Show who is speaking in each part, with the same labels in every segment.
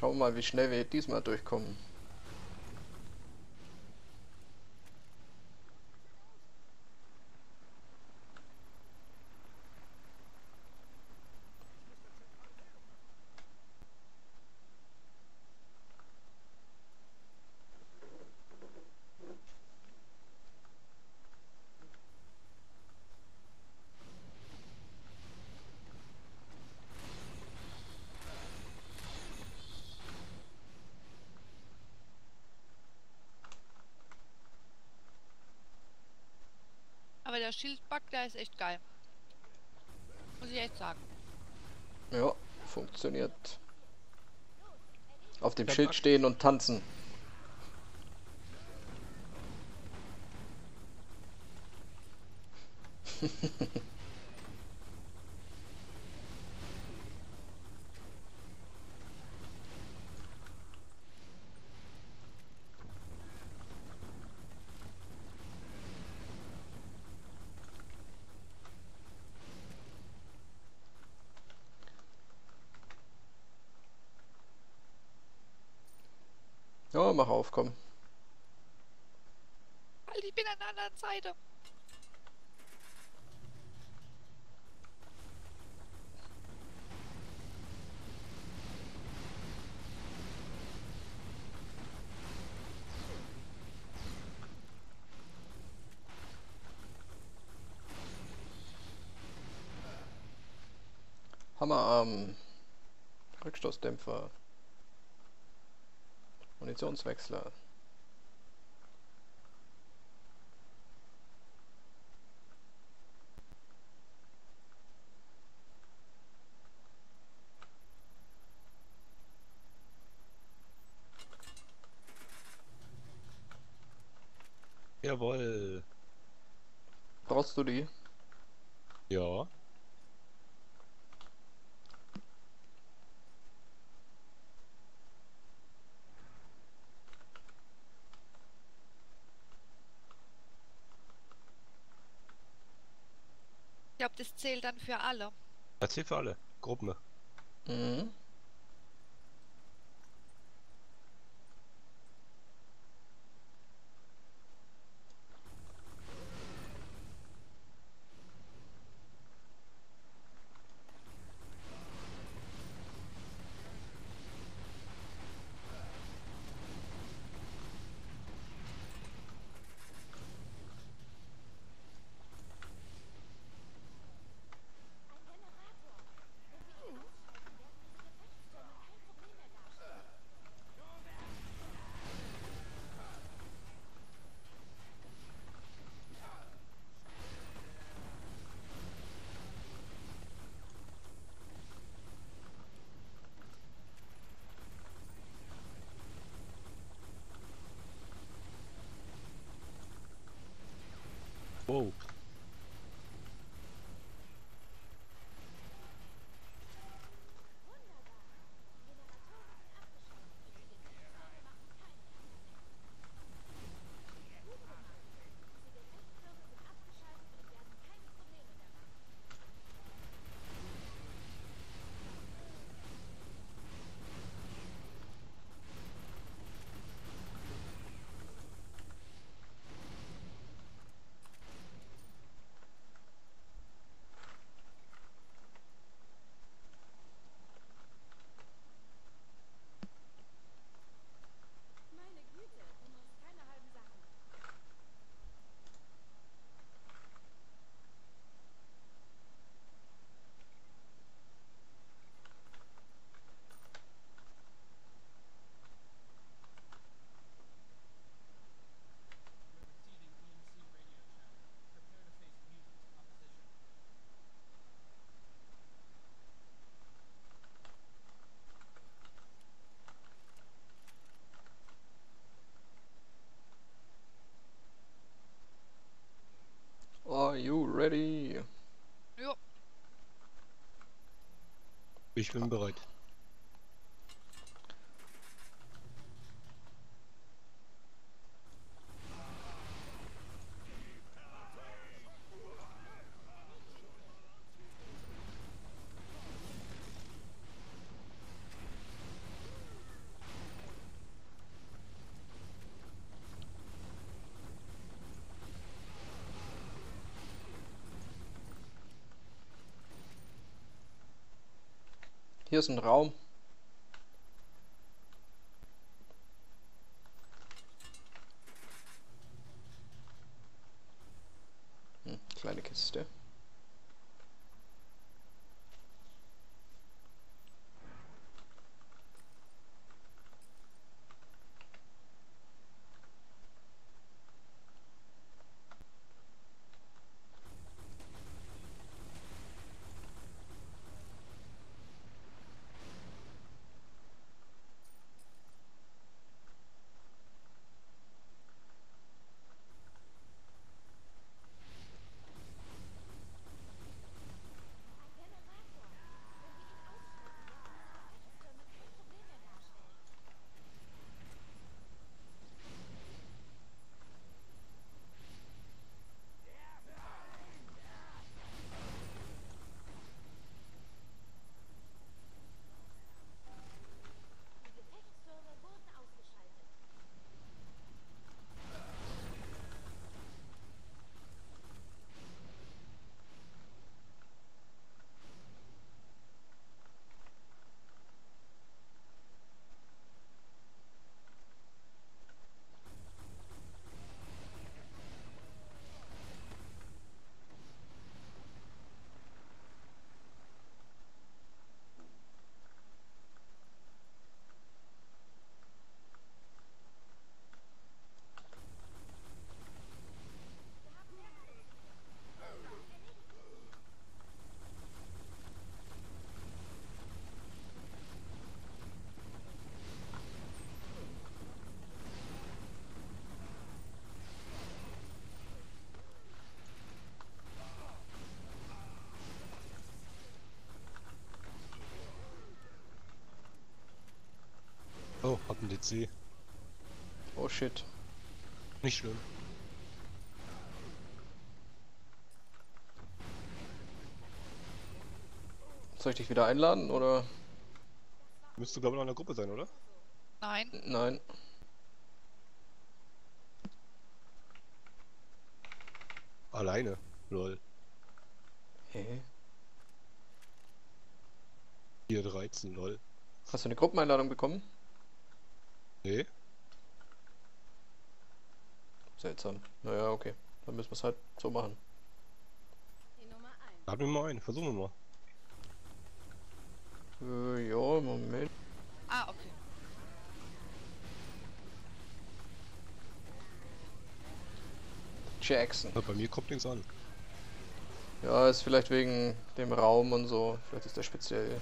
Speaker 1: Schauen wir mal, wie schnell wir diesmal durchkommen.
Speaker 2: Der Schildbug, der ist echt geil. Muss ich echt sagen.
Speaker 1: Ja, funktioniert. Auf dem
Speaker 3: Der
Speaker 1: Schild
Speaker 3: Bug-
Speaker 1: stehen und tanzen. Ja, mach auf, komm.
Speaker 2: Halt, ich bin an der anderen Seite.
Speaker 1: Hammerarm. Rückstoßdämpfer. Munitionswechsler.
Speaker 3: Jawohl.
Speaker 1: Brauchst du die?
Speaker 3: Ja.
Speaker 2: Zählt dann für alle.
Speaker 3: Erzähl für alle. Gruppen.
Speaker 1: Mhm. Whoa. You ready?
Speaker 2: Jo,
Speaker 3: Ich bin bereit.
Speaker 1: Hier ist ein Raum.
Speaker 3: Oh, DC.
Speaker 1: Oh shit.
Speaker 3: Nicht schlimm.
Speaker 1: Soll ich dich wieder einladen oder?
Speaker 3: Müsste glaube ich noch in der Gruppe sein, oder?
Speaker 2: Nein.
Speaker 1: Nein.
Speaker 3: Alleine. Lol.
Speaker 1: Hä?
Speaker 3: Hier 13, lol.
Speaker 1: Hast du eine Gruppeneinladung bekommen?
Speaker 3: Nee?
Speaker 1: Seltsam. Naja, okay. Dann müssen wir es halt so machen.
Speaker 4: Die Nummer 1.
Speaker 3: Laden wir mal ein, versuchen wir mal.
Speaker 1: Äh, ja, Moment.
Speaker 2: Ah, okay.
Speaker 1: Jackson.
Speaker 3: Na, bei mir kommt nichts an.
Speaker 1: Ja, ist vielleicht wegen dem Raum und so. Vielleicht ist der speziell.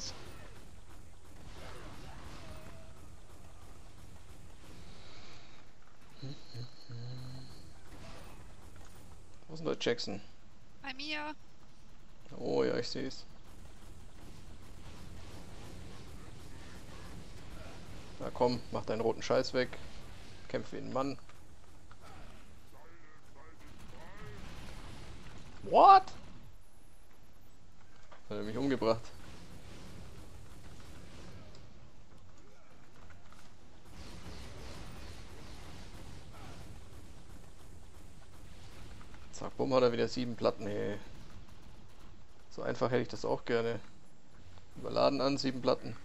Speaker 3: Was.
Speaker 1: Wo ist denn der Jackson?
Speaker 2: Bei mir.
Speaker 1: Oh ja, ich sehe es. Na komm, mach deinen roten Scheiß weg. Kämpf wie ein Mann. What? Hat er mich umgebracht? Bumm, hat er wieder sieben Platten, ey. So einfach hätte ich das auch gerne. Überladen an, sieben Platten.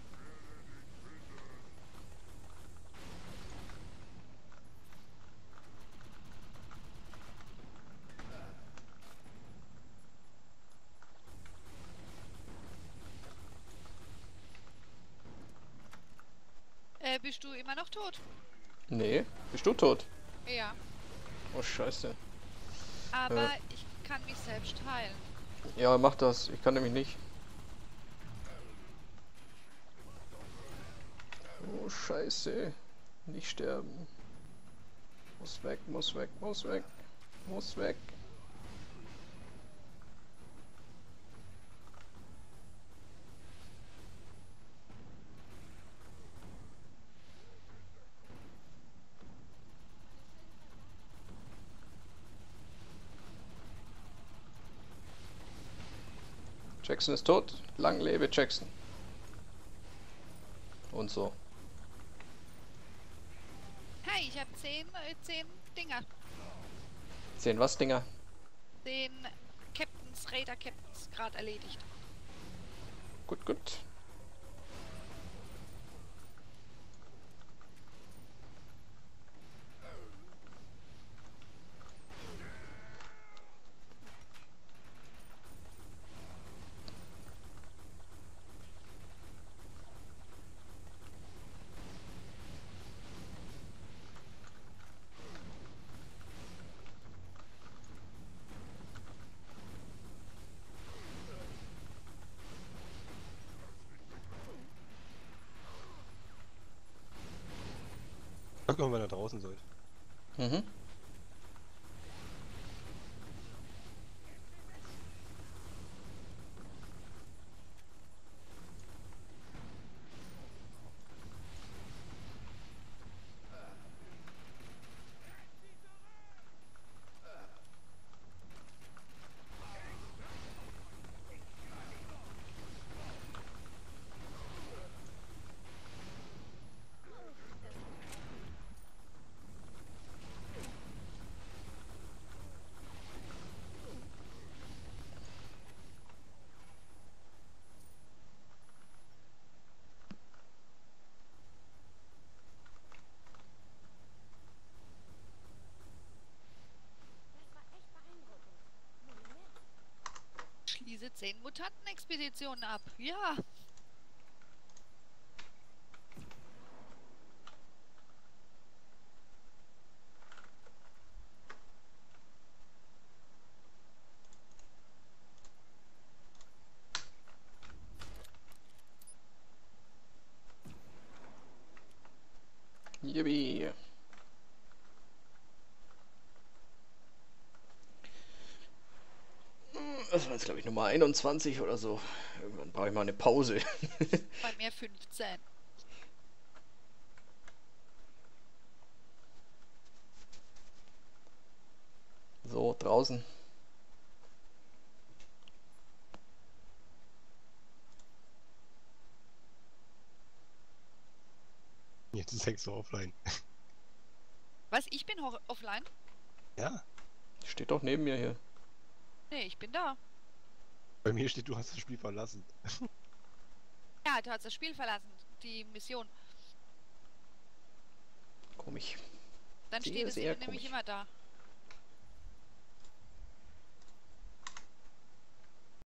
Speaker 2: Äh, bist du immer noch tot?
Speaker 1: Nee, bist du tot?
Speaker 2: Ja.
Speaker 1: Oh scheiße.
Speaker 2: Aber
Speaker 1: Äh.
Speaker 2: ich kann mich selbst heilen.
Speaker 1: Ja, mach das. Ich kann nämlich nicht. Oh scheiße. Nicht sterben. Muss weg, muss weg, muss weg. Muss weg. Jackson ist tot. Lang lebe Jackson. Und so.
Speaker 2: Ich habe zehn, äh, zehn Dinger.
Speaker 1: Sehen was, Dinger?
Speaker 2: Den Captains, Raider Captains gerade erledigt.
Speaker 1: Gut, gut.
Speaker 3: Sag mal, wenn ihr draußen seid.
Speaker 1: Mhm.
Speaker 2: Schließe zehn Mutantenexpeditionen ab. Ja.
Speaker 1: Das war jetzt, glaube ich, Nummer 21 oder so. Irgendwann brauche ich mal eine Pause.
Speaker 2: Bei mir 15.
Speaker 1: so, draußen.
Speaker 3: Jetzt ist Hex so offline.
Speaker 2: Was? Ich bin offline?
Speaker 3: Ja,
Speaker 1: Steht doch neben mir hier.
Speaker 2: Nee, ich bin da.
Speaker 3: Bei mir steht, du hast das Spiel verlassen.
Speaker 2: Ja, du hast das Spiel verlassen. Die Mission.
Speaker 1: Komisch.
Speaker 2: Dann
Speaker 1: Sehr,
Speaker 2: steht es nämlich
Speaker 1: komisch.
Speaker 2: immer da.